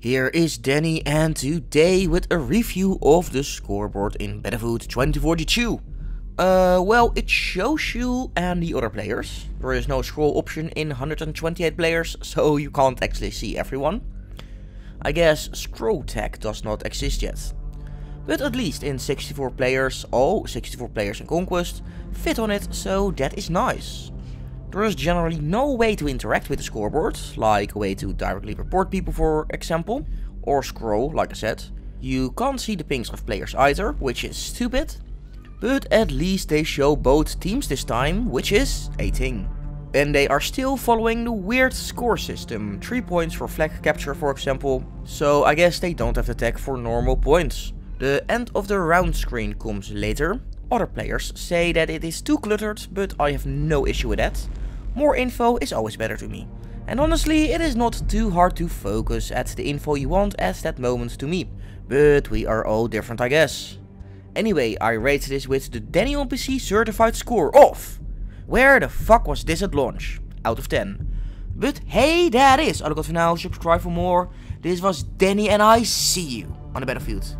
Here is Danny and today with a review of the scoreboard in Battlefield 2042. Uh, well, it shows you and the other players. There is no scroll option in 128 players, so you can't actually see everyone. I guess scroll tag does not exist yet. But at least in 64 players, all 64 players in Conquest, fit on it, so that is nice. There is generally no way to interact with the scoreboard, like a way to directly report people for example, or scroll like I said. You can't see the pings of players either, which is stupid, but at least they show both teams this time, which is a thing. And they are still following the weird score system, 3 points for flag capture for example, so I guess they don't have the tag for normal points. The end of the round screen comes later. Other players say that it is too cluttered, but I have no issue with that. More info is always better to me. And honestly, it is not too hard to focus at the info you want at that moment to me. But we are all different I guess. Anyway, I rated this with the on PC certified score of... Where the fuck was this at launch? Out of 10. But hey, that is all I got for now. Subscribe for more. This was Danny and I see you on the battlefield.